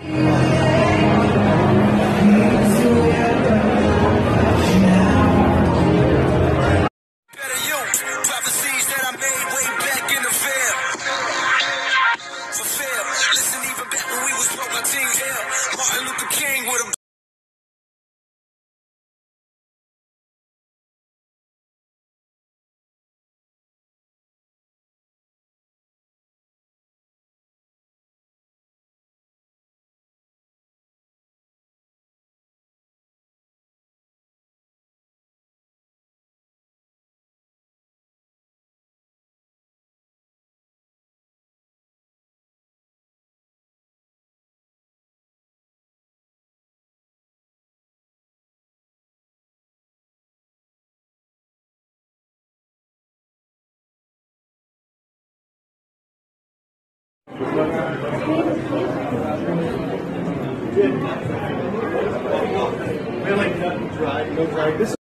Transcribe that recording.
Better Really, no dry, no dry. This